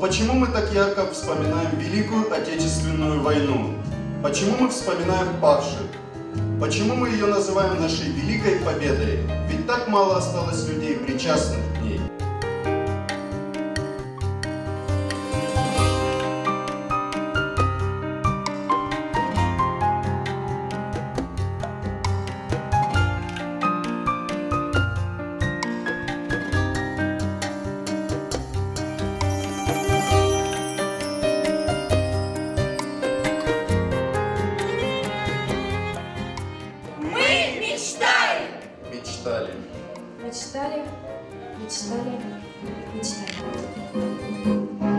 Почему мы так ярко вспоминаем Великую Отечественную войну? Почему мы вспоминаем павших? Почему мы ее называем нашей Великой Победой? Ведь так мало осталось людей, причастных Мечтали, мечтали, мечтали.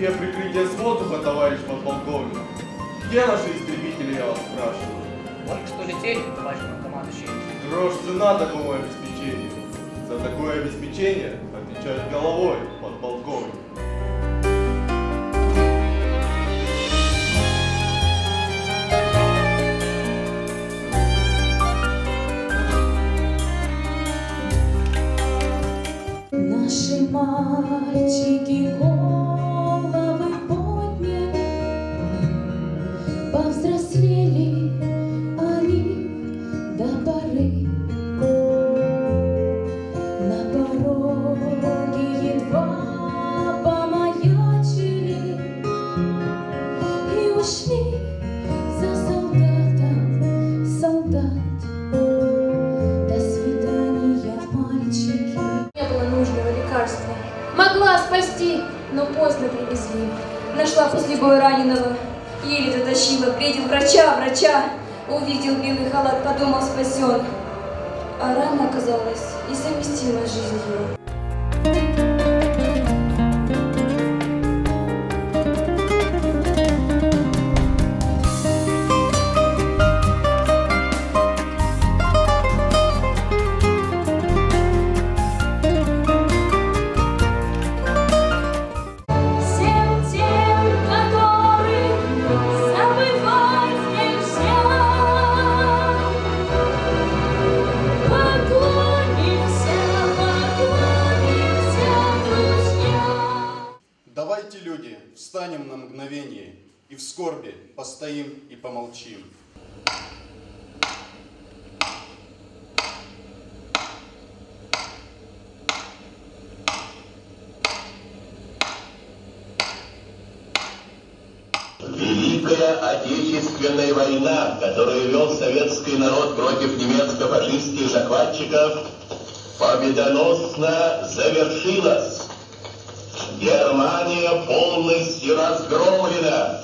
Где прикрытие с воздуха, товарищ подполковник? Где наши истребители, я вас спрашиваю? Только что летели, товарищ командующий. Грош цена такому обеспечению. За такое обеспечение отвечают головой, подполковник. Наши мальчики спасти, но поздно привезли. Нашла после боя раненого, еле дотащила, бредил врача, врача. Увидел белый халат, подумал спасен. А рана оказалась несовместима с жизнью. Давайте, люди, встанем на мгновение и в скорби постоим и помолчим. Великая Отечественная война, которую вел советский народ против немецко-фашистских захватчиков, победоносно завершилась. Германия полностью разгромлена.